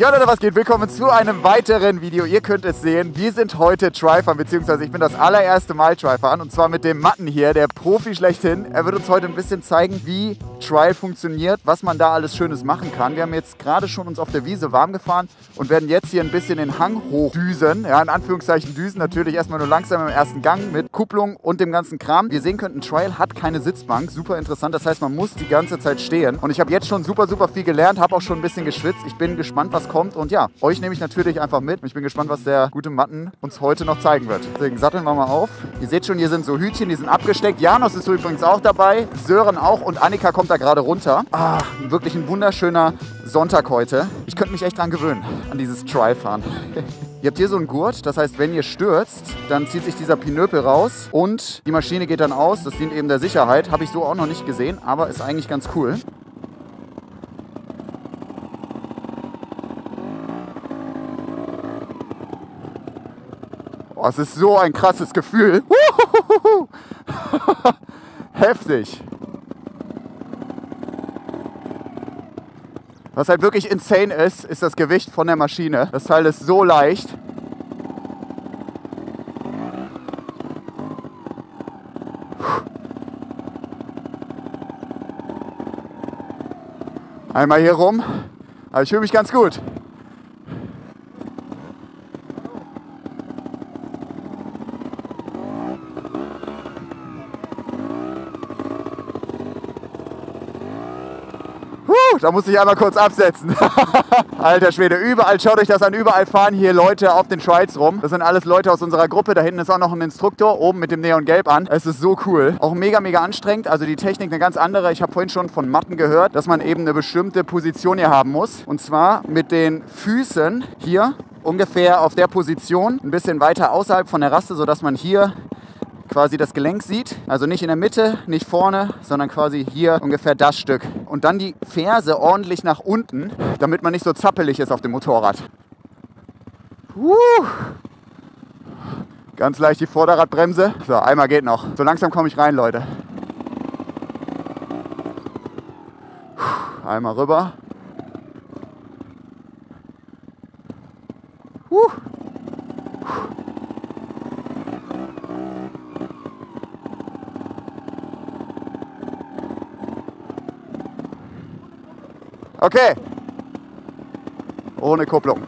Ja Leute, was geht? Willkommen zu einem weiteren Video. Ihr könnt es sehen, wir sind heute Trifahren, beziehungsweise ich bin das allererste Mal Trifahren und zwar mit dem Matten hier, der Profi schlechthin. Er wird uns heute ein bisschen zeigen, wie Trial funktioniert, was man da alles Schönes machen kann. Wir haben jetzt gerade schon uns auf der Wiese warm gefahren und werden jetzt hier ein bisschen den Hang hochdüsen. Ja, in Anführungszeichen düsen, natürlich erstmal nur langsam im ersten Gang mit Kupplung und dem ganzen Kram. Wie ihr sehen könnt, ein Trial hat keine Sitzbank, super interessant. Das heißt, man muss die ganze Zeit stehen. Und ich habe jetzt schon super, super viel gelernt, habe auch schon ein bisschen geschwitzt. Ich bin gespannt, was kommt. Und ja, euch nehme ich natürlich einfach mit. Ich bin gespannt, was der gute Matten uns heute noch zeigen wird. Deswegen satteln wir mal auf. Ihr seht schon, hier sind so Hütchen, die sind abgesteckt. Janos ist übrigens auch dabei, Sören auch und Annika kommt da gerade runter. Ah, wirklich ein wunderschöner Sonntag heute. Ich könnte mich echt dran gewöhnen, an dieses Trial-Fahren. Ihr habt hier so einen Gurt, das heißt, wenn ihr stürzt, dann zieht sich dieser Pinöpel raus und die Maschine geht dann aus. Das dient eben der Sicherheit. Habe ich so auch noch nicht gesehen, aber ist eigentlich ganz cool. Oh, es ist so ein krasses Gefühl. Heftig. Was halt wirklich insane ist, ist das Gewicht von der Maschine. Das Teil ist so leicht. Einmal hier rum. Aber ich fühle mich ganz gut. Da muss ich einmal kurz absetzen. Alter Schwede, überall, schaut euch das an, überall fahren hier Leute auf den Trials rum. Das sind alles Leute aus unserer Gruppe. Da hinten ist auch noch ein Instruktor, oben mit dem Neongelb an. Es ist so cool. Auch mega, mega anstrengend. Also die Technik eine ganz andere. Ich habe vorhin schon von Matten gehört, dass man eben eine bestimmte Position hier haben muss. Und zwar mit den Füßen hier ungefähr auf der Position, ein bisschen weiter außerhalb von der Raste, sodass man hier quasi das Gelenk sieht. Also nicht in der Mitte, nicht vorne, sondern quasi hier ungefähr das Stück. Und dann die Ferse ordentlich nach unten, damit man nicht so zappelig ist auf dem Motorrad. Uh. Ganz leicht die Vorderradbremse. So, einmal geht noch. So langsam komme ich rein, Leute. Einmal rüber. Uh. Okay. Ohne Kupplung.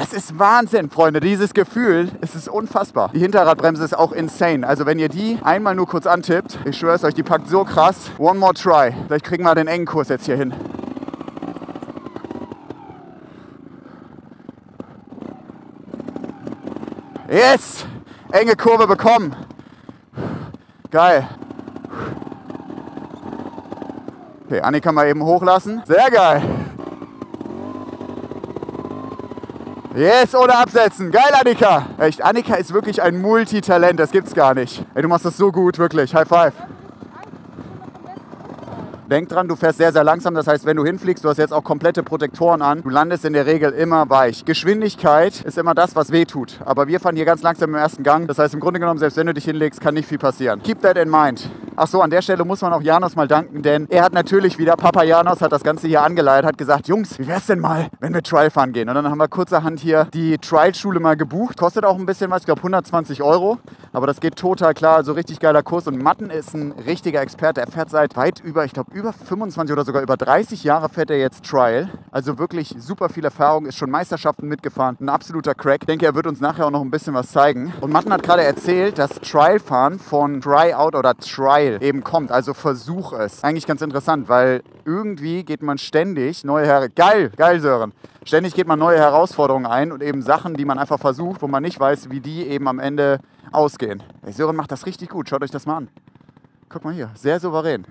Es ist Wahnsinn, Freunde. Dieses Gefühl, es ist unfassbar. Die Hinterradbremse ist auch insane. Also wenn ihr die einmal nur kurz antippt, ich schwöre es euch, die packt so krass. One more try. Vielleicht kriegen wir den engen Kurs jetzt hier hin. Yes! Enge Kurve bekommen. Geil. Okay, Annika mal eben hochlassen. Sehr geil. Yes, ohne absetzen. Geil, Annika. Echt, Annika ist wirklich ein Multitalent. Das gibt's gar nicht. Ey, du machst das so gut, wirklich. High five. Denk dran, du fährst sehr, sehr langsam. Das heißt, wenn du hinfliegst, du hast jetzt auch komplette Protektoren an. Du landest in der Regel immer weich. Geschwindigkeit ist immer das, was weh tut. Aber wir fahren hier ganz langsam im ersten Gang. Das heißt, im Grunde genommen, selbst wenn du dich hinlegst, kann nicht viel passieren. Keep that in mind. Ach so, an der Stelle muss man auch Janos mal danken, denn er hat natürlich wieder, Papa Janos hat das Ganze hier angeleitet, hat gesagt, Jungs, wie wär's denn mal, wenn wir Trial fahren gehen? Und dann haben wir kurzerhand hier die Trial-Schule mal gebucht. Kostet auch ein bisschen was, ich glaube 120 Euro. Aber das geht total klar, also richtig geiler Kurs. Und Matten ist ein richtiger Experte. Er fährt seit weit über, ich glaube über 25 oder sogar über 30 Jahre fährt er jetzt Trial. Also wirklich super viel Erfahrung, ist schon Meisterschaften mitgefahren. Ein absoluter Crack. Ich denke, er wird uns nachher auch noch ein bisschen was zeigen. Und Matten hat gerade erzählt, dass Trial-Fahren von Try-Out oder Trial Trial eben kommt. Also versuch es. Eigentlich ganz interessant, weil irgendwie geht man ständig neue Her geil, geil Sören. Ständig geht man neue Herausforderungen ein und eben Sachen, die man einfach versucht, wo man nicht weiß, wie die eben am Ende ausgehen. Ey, Sören macht das richtig gut. Schaut euch das mal an. Guck mal hier, sehr souverän.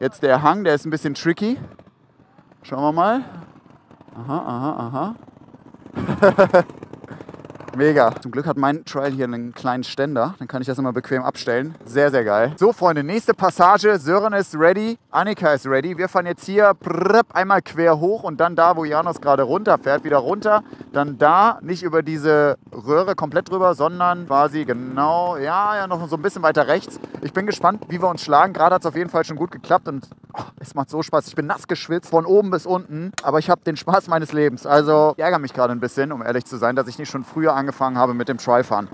Jetzt der Hang, der ist ein bisschen tricky. Schauen wir mal. Aha, aha, aha. Mega. Zum Glück hat mein Trial hier einen kleinen Ständer. Dann kann ich das immer bequem abstellen. Sehr, sehr geil. So, Freunde, nächste Passage. Sören ist ready. Annika ist ready. Wir fahren jetzt hier einmal quer hoch und dann da, wo Janos gerade runterfährt, wieder runter. Dann da, nicht über diese Röhre komplett drüber, sondern quasi genau, ja, ja, noch so ein bisschen weiter rechts. Ich bin gespannt, wie wir uns schlagen. Gerade hat es auf jeden Fall schon gut geklappt und oh, es macht so Spaß. Ich bin nass geschwitzt, von oben bis unten, aber ich habe den Spaß meines Lebens. Also, ich ärgere mich gerade ein bisschen, um ehrlich zu sein, dass ich nicht schon früher angefangen habe mit dem Tri-Fahren.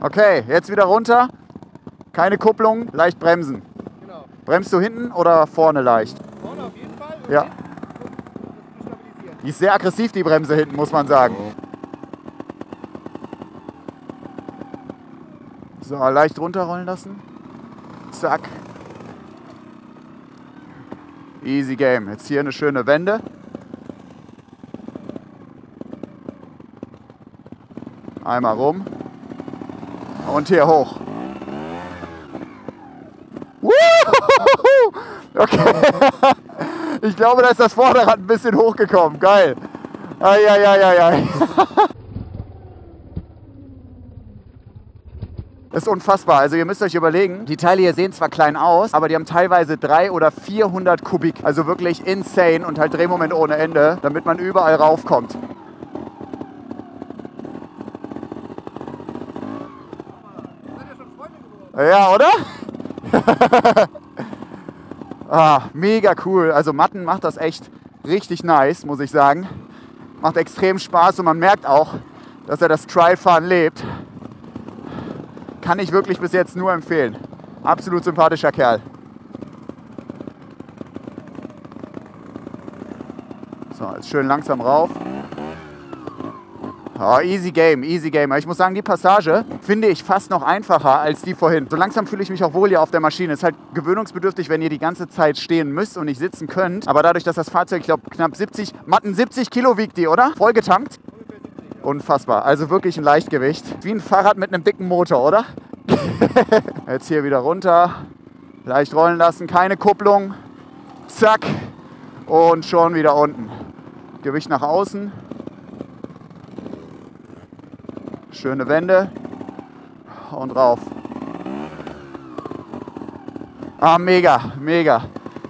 Okay, jetzt wieder runter. Keine Kupplung, leicht bremsen. Genau. Bremst du hinten oder vorne leicht? Vorne auf jeden Fall. Ja. Die ist sehr aggressiv, die Bremse hinten, muss man sagen. So, leicht runterrollen lassen. Zack. Easy Game. Jetzt hier eine schöne Wende. Einmal rum. Und hier hoch. Okay. Ich glaube, da ist das Vorderrad ein bisschen hochgekommen. Geil. Eieieiei. Ist unfassbar. Also ihr müsst euch überlegen, die Teile hier sehen zwar klein aus, aber die haben teilweise 300 oder 400 Kubik. Also wirklich insane und halt Drehmoment ohne Ende, damit man überall raufkommt. Ja, oder? ah, mega cool. Also Matten macht das echt richtig nice, muss ich sagen. Macht extrem Spaß und man merkt auch, dass er das Tri-Fahren lebt. Kann ich wirklich bis jetzt nur empfehlen. Absolut sympathischer Kerl. So, jetzt schön langsam rauf. Oh, easy game, easy game. Aber Ich muss sagen, die Passage finde ich fast noch einfacher als die vorhin. So langsam fühle ich mich auch wohl hier auf der Maschine. Ist halt gewöhnungsbedürftig, wenn ihr die ganze Zeit stehen müsst und nicht sitzen könnt. Aber dadurch, dass das Fahrzeug, ich glaube, knapp 70, matten 70 Kilo wiegt die, oder? Voll getankt. Unfassbar. Also wirklich ein Leichtgewicht. Wie ein Fahrrad mit einem dicken Motor, oder? Jetzt hier wieder runter. Leicht rollen lassen. Keine Kupplung. Zack. Und schon wieder unten. Gewicht nach außen. Schöne Wende. Und rauf. Ah, mega, mega.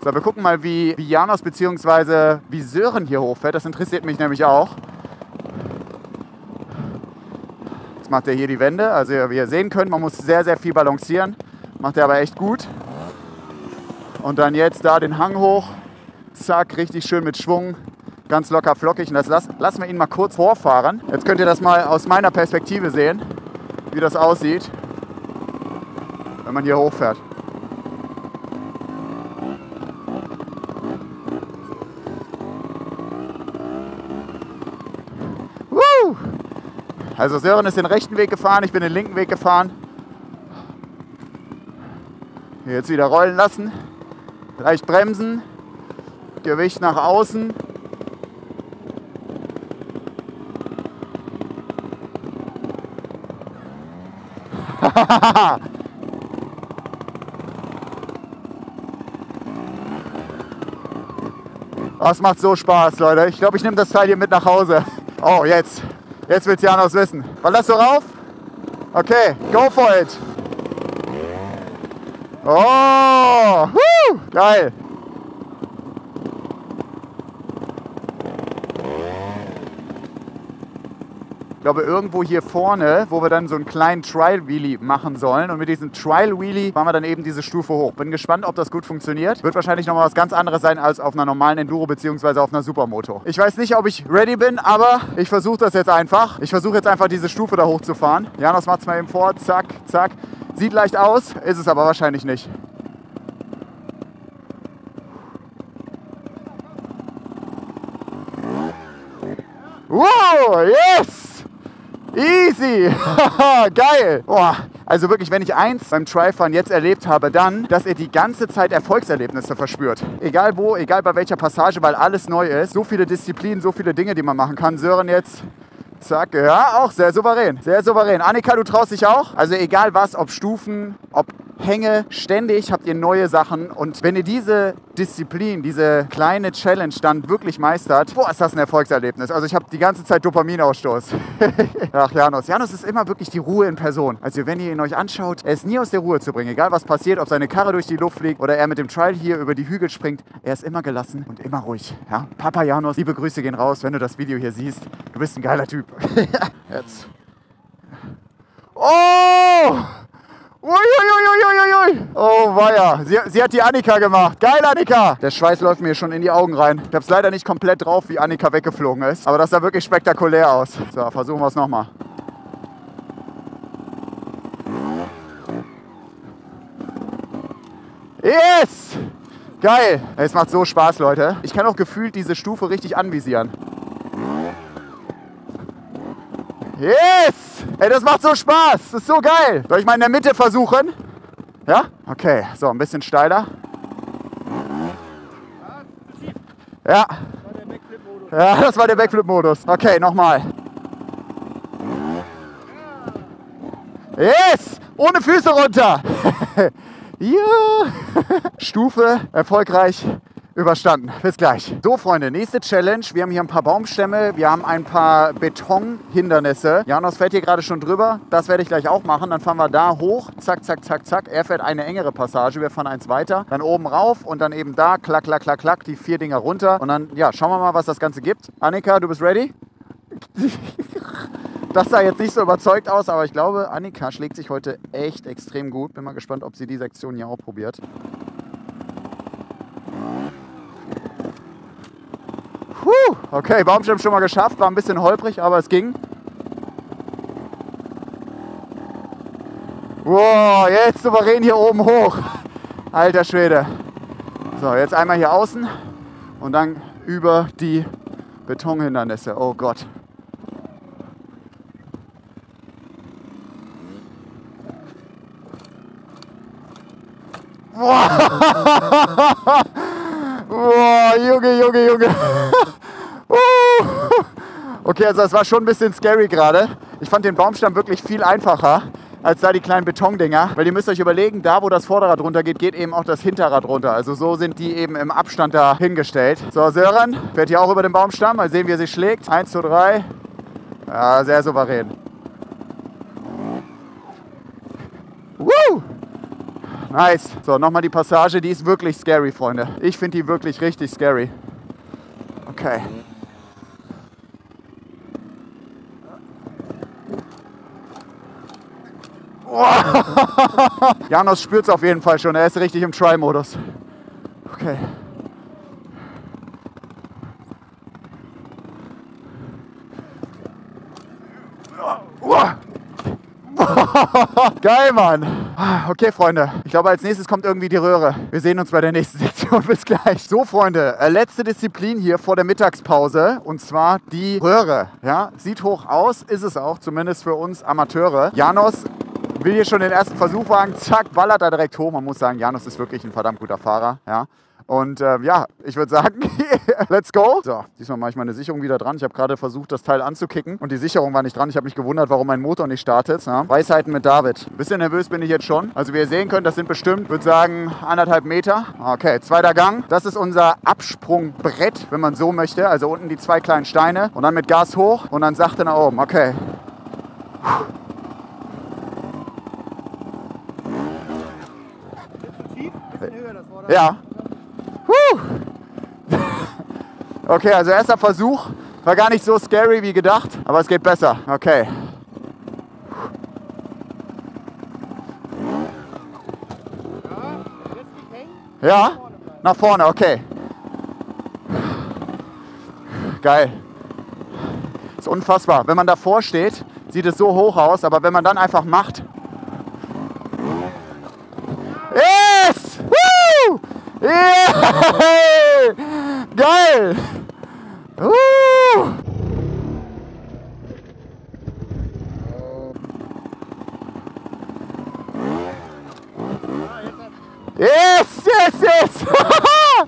So, wir gucken mal, wie, wie Janos bzw. wie Sören hier hochfährt. Das interessiert mich nämlich auch. Jetzt macht er hier die Wende. Also wie ihr sehen könnt, man muss sehr, sehr viel balancieren. Macht er aber echt gut. Und dann jetzt da den Hang hoch. Zack, richtig schön mit Schwung. Ganz locker flockig. Und das las- lassen wir ihn mal kurz vorfahren. Jetzt könnt ihr das mal aus meiner Perspektive sehen, wie das aussieht, wenn man hier hochfährt. Woo! Also Sören ist den rechten Weg gefahren, ich bin den linken Weg gefahren. Jetzt wieder rollen lassen. Leicht bremsen. Gewicht nach außen. Das macht so Spaß, Leute. Ich glaube, ich nehme das Teil hier mit nach Hause. Oh, jetzt. Jetzt wird Janos wissen. Ballerst du rauf? Okay, go for it. Oh, woo, geil. Ich glaube, irgendwo hier vorne, wo wir dann so einen kleinen Trial Wheelie machen sollen. Und mit diesem Trial Wheelie fahren wir dann eben diese Stufe hoch. Bin gespannt, ob das gut funktioniert. Wird wahrscheinlich nochmal was ganz anderes sein als auf einer normalen Enduro bzw. auf einer Supermoto. Ich weiß nicht, ob ich ready bin, aber ich versuche das jetzt einfach. Ich versuche jetzt einfach diese Stufe da hochzufahren. Janos macht es mal eben vor. Zack, zack. Sieht leicht aus, ist es aber wahrscheinlich nicht. Wow, yes! Easy! Geil! Boah. Also wirklich, wenn ich eins beim Trifahren jetzt erlebt habe, dann, dass ihr die ganze Zeit Erfolgserlebnisse verspürt. Egal wo, egal bei welcher Passage, weil alles neu ist. So viele Disziplinen, so viele Dinge, die man machen kann. Sören jetzt, zack, ja, auch sehr souverän. Sehr souverän. Annika, du traust dich auch? Also egal was, ob Stufen, ob Hänge. Ständig habt ihr neue Sachen. Und wenn ihr diese Disziplin, diese kleine Challenge dann wirklich meistert, boah, ist das ein Erfolgserlebnis. Also ich habe die ganze Zeit Dopaminausstoß. Ach, Janus. Janus ist immer wirklich die Ruhe in Person. Also wenn ihr ihn euch anschaut, er ist nie aus der Ruhe zu bringen. Egal was passiert, ob seine Karre durch die Luft fliegt oder er mit dem Trial hier über die Hügel springt, er ist immer gelassen und immer ruhig. Ja? Papa Janus, liebe Grüße gehen raus, wenn du das Video hier siehst. Du bist ein geiler Typ. Jetzt. Oh! Uiuiuiuiui. Oh, weia. Sie, sie hat die Annika gemacht. Geil, Annika. Der Schweiß läuft mir schon in die Augen rein. Ich habe es leider nicht komplett drauf, wie Annika weggeflogen ist. Aber das sah wirklich spektakulär aus. So, versuchen wir es nochmal. Yes! Geil. Es macht so Spaß, Leute. Ich kann auch gefühlt diese Stufe richtig anvisieren. Yes! Ey, das macht so Spaß. Das ist so geil. Soll ich mal in der Mitte versuchen? Ja? Okay, so, ein bisschen steiler. Ja. Ja, das war der Backflip-Modus. Okay, nochmal. Yes! Ohne Füße runter. Stufe erfolgreich überstanden. Bis gleich. So, Freunde, nächste Challenge. Wir haben hier ein paar Baumstämme, wir haben ein paar Betonhindernisse. Janos fährt hier gerade schon drüber. Das werde ich gleich auch machen. Dann fahren wir da hoch. Zack, zack, zack, zack. Er fährt eine engere Passage. Wir fahren eins weiter. Dann oben rauf und dann eben da. Klack, klack, klack, klack. Die vier Dinger runter. Und dann, ja, schauen wir mal, was das Ganze gibt. Annika, du bist ready? Das sah jetzt nicht so überzeugt aus, aber ich glaube, Annika schlägt sich heute echt extrem gut. Bin mal gespannt, ob sie die Sektion hier auch probiert. Puh, okay, Baumstamm schon mal geschafft, war ein bisschen holprig, aber es ging. Wow, jetzt souverän hier oben hoch. Alter Schwede. So, jetzt einmal hier außen und dann über die Betonhindernisse. Oh Gott. Boah, Okay, also das war schon ein bisschen scary gerade. Ich fand den Baumstamm wirklich viel einfacher als da die kleinen Betondinger. Weil ihr müsst euch überlegen, da wo das Vorderrad runter geht, geht eben auch das Hinterrad runter. Also so sind die eben im Abstand da hingestellt. So, Sören fährt hier auch über den Baumstamm. Mal sehen, wie er sich schlägt. Eins, zwei, drei. Ja, sehr souverän. Woo! Nice. So, nochmal die Passage. Die ist wirklich scary, Freunde. Ich finde die wirklich richtig scary. Okay. Janos spürt es auf jeden Fall schon. Er ist richtig im Try-Modus. Okay. Geil, Mann. Okay, Freunde. Ich glaube, als nächstes kommt irgendwie die Röhre. Wir sehen uns bei der nächsten Sektion. Bis gleich. So, Freunde. Äh, letzte Disziplin hier vor der Mittagspause. Und zwar die Röhre. Ja, sieht hoch aus. Ist es auch. Zumindest für uns Amateure. Janos will hier schon den ersten Versuch wagen. Zack, ballert er direkt hoch. Man muss sagen, Janos ist wirklich ein verdammt guter Fahrer. Ja. Und äh, ja, ich würde sagen, let's go. So, diesmal mache ich meine Sicherung wieder dran. Ich habe gerade versucht, das Teil anzukicken und die Sicherung war nicht dran. Ich habe mich gewundert, warum mein Motor nicht startet. Ja. Weisheiten mit David. Bisschen nervös bin ich jetzt schon. Also wie ihr sehen könnt, das sind bestimmt, würde sagen, anderthalb Meter. Okay, zweiter Gang. Das ist unser Absprungbrett, wenn man so möchte. Also unten die zwei kleinen Steine und dann mit Gas hoch und dann sachte nach oben. Okay. Ja. Puh. Okay, also erster Versuch. War gar nicht so scary wie gedacht, aber es geht besser. Okay. Ja? Nach vorne, okay. Geil. Ist unfassbar. Wenn man davor steht, sieht es so hoch aus, aber wenn man dann einfach macht. Yes! Woo! Yeah! Geil! Uh! Yes, yes, yes!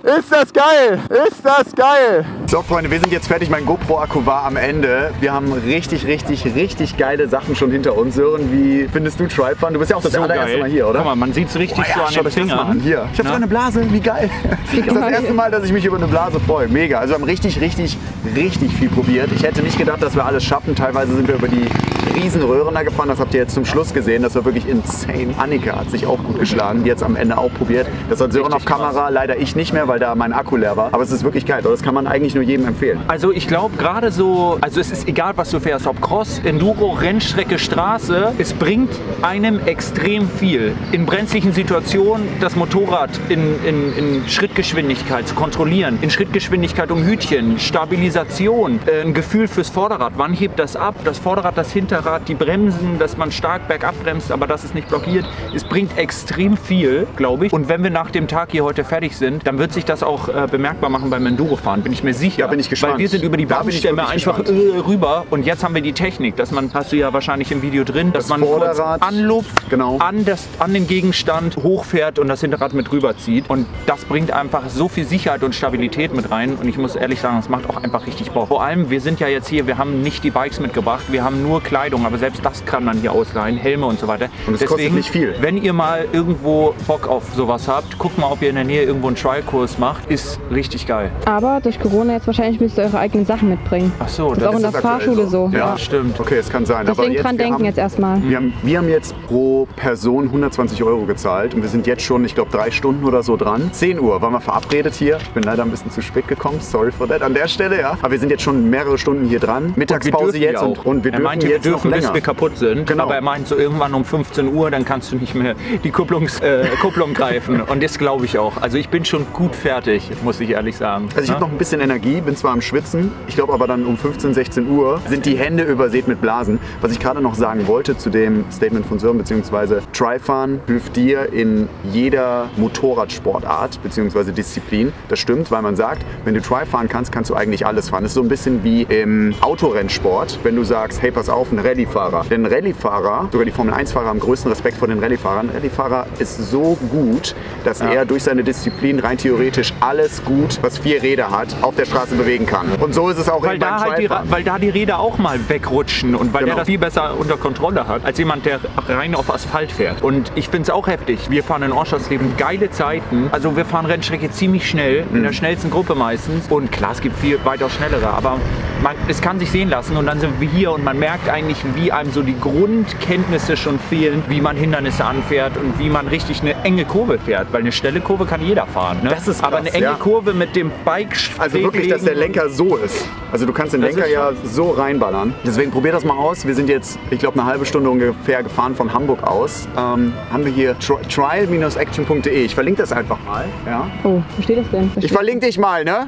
Ist das geil? Ist das geil? So, Freunde, wir sind jetzt fertig. Mein GoPro-Akku war am Ende. Wir haben richtig, richtig, richtig geile Sachen schon hinter uns. Sören, wie findest du Trifun? Du bist ja auch das So allererste geil. Mal hier, oder? Guck mal, man sieht es richtig Oh ja, so an den mal an. Fingern. Hier. Ich habe so eine Blase. Wie geil. Das ist das erste Mal, dass ich mich über eine Blase freue. Mega. Also wir haben richtig, richtig, richtig viel probiert. Ich hätte nicht gedacht, dass wir alles schaffen. Teilweise sind wir über die riesen Röhren da gefahren. Das habt ihr jetzt zum Schluss gesehen. Das war wirklich insane. Annika hat sich auch gut geschlagen. Die jetzt am Ende auch probiert. Das hat Sören auf Kamera. Leider ich nicht mehr, weil da mein Akku leer war. Aber es ist wirklich geil. Das kann man eigentlich nur jedem empfehlen. Also ich glaube gerade so, also es ist egal, was du fährst, ob Cross, Enduro, Rennstrecke, Straße, es bringt einem extrem viel. In brenzlichen Situationen das Motorrad in, in, in Schrittgeschwindigkeit zu kontrollieren, in Schrittgeschwindigkeit um Hütchen, Stabilisation, äh, ein Gefühl fürs Vorderrad, wann hebt das ab, das Vorderrad, das Hinterrad, die Bremsen, dass man stark bergab bremst, aber dass es nicht blockiert. Es bringt extrem viel, glaube ich. Und wenn wir nach dem Tag hier heute fertig sind, dann wird sich das auch äh, bemerkbar machen beim Endurofahren, bin ich mir sicher. Da bin ich gespannt. Weil wir sind über die Baumstämme einfach gespannt. äh, rüber und jetzt haben wir die Technik, dass man, hast du ja wahrscheinlich im Video drin, dass Das man kurz Vorderrad, anlupft, genau. an, das, an den Gegenstand hochfährt und das Hinterrad mit rüberzieht. Und das bringt einfach so viel Sicherheit und Stabilität mit rein. Und ich muss ehrlich sagen, das macht auch einfach richtig Bock. Vor allem, wir sind ja jetzt hier, wir haben nicht die Bikes mitgebracht, wir haben nur Kleidung, aber selbst das kann man hier ausleihen, Helme und so weiter. Und es kostet nicht viel. Wenn ihr mal irgendwo Bock auf sowas habt, guckt mal, ob ihr in der Nähe irgendwo einen Trial-Kurs macht. Ist richtig geil. Aber durch Corona jetzt wahrscheinlich müsst ihr eure eigenen Sachen mitbringen. Ach so, Das ist auch in der Fahrschule so. so. Ja. stimmt. Okay, es kann sein. aber Deswegen jetzt, dran wir denken haben, jetzt erstmal. Wir haben, wir haben jetzt pro Person 120 Euro gezahlt und wir sind jetzt schon, ich glaube, drei Stunden oder so dran. 10 Uhr waren wir verabredet hier. Ich bin leider ein bisschen zu spät gekommen. Sorry for that an der Stelle, ja. Aber wir sind jetzt schon mehrere Stunden hier dran. Mittagspause jetzt ja und, und wir er dürfen meinte, jetzt wir dürfen, noch bis wir kaputt sind. Genau. Aber er meint so irgendwann um 15 Uhr, dann kannst du nicht mehr die Kupplungs, äh, Kupplung greifen. Und das glaube ich auch. Also ich bin schon gut fertig, muss ich ehrlich sagen. Also ich habe noch ein bisschen Energie, bin zwar am Schwitzen, ich glaube aber dann um 15, 16 Uhr sind die Hände übersät mit Blasen. Was ich gerade noch sagen wollte zu dem Statement von Sören, beziehungsweise Trifahren hilft dir in jeder Motorradsportart, beziehungsweise Disziplin. Das stimmt, weil man sagt, wenn du Trifahren kannst, kannst du eigentlich alles fahren. Das ist so ein bisschen wie im Autorennsport, wenn du sagst, hey, pass auf, ein Rallyefahrer. Denn Rallyefahrer, sogar die Formel-1-Fahrer haben größten Respekt vor den Rallyfahrern. Ein Rallyefahrer ist so gut, dass er durch seine Disziplin rein theoretisch alles gut, was vier Räder hat, auf der Straße bewegen kann. Und so ist es auch Weil eben beim da, halt die, weil da die Räder auch mal wegrutschen und weil Genau. er das viel besser unter Kontrolle hat, als jemand, der rein auf Asphalt fährt. Und ich finde es auch heftig. Wir fahren in Orschatsleben geile Zeiten. Also wir fahren Rennstrecke ziemlich schnell, in der Mhm. schnellsten Gruppe meistens. Und klar, es gibt viel weitaus schnellere, aber man, es kann sich sehen lassen. Und dann sind wir hier und man merkt eigentlich, wie einem so die Grundkenntnisse schon fehlen, wie man Hindernisse anfährt und wie man richtig eine enge Kurve fährt. Weil eine schnelle Kurve kann jeder fahren. Ne? Das ist aber krass, eine enge ja. Kurve mit dem Bike Also wirklich, dass der Lenker so ist. Also du kannst den Das Lenker ja so reinballern. Deswegen probier das mal aus. Wir sind jetzt, ich glaube, eine halbe Stunde ungefähr gefahren von Hamburg aus. Ähm, haben wir hier tri- trial-action.de. Ich verlinke das einfach mal. Ja. Oh, wo steht das denn? Ich verlinke dich mal, ne?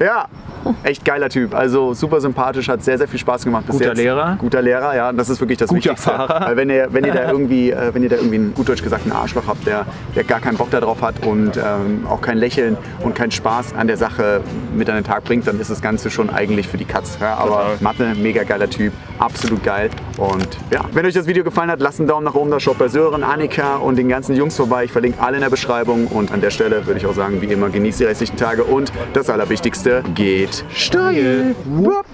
Ja. Echt geiler Typ. Also super sympathisch, hat sehr, sehr viel Spaß gemacht bis Guter jetzt. Lehrer. Guter Lehrer, ja. Das ist wirklich das Guter Wichtigste. Fahrer. Weil wenn ihr, wenn ihr da irgendwie, äh, wenn ihr da irgendwie einen, gut Deutsch gesagt, einen Arschloch habt, der, der gar keinen Bock darauf hat und ähm, auch kein Lächeln und keinen Spaß an der Sache mit an den Tag bringt, dann ist das Ganze schon eigentlich für die Katz. Ja, aber Mathe, mega geiler Typ, absolut geil. Und ja, wenn euch das Video gefallen hat, lasst einen Daumen nach oben da. Schaut bei Sören, Annika und den ganzen Jungs vorbei. Ich verlinke alle in der Beschreibung. Und an der Stelle würde ich auch sagen, wie immer, genießt die restlichen Tage und das Allerwichtigste, geht steil. Wupp.